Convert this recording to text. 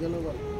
जनगण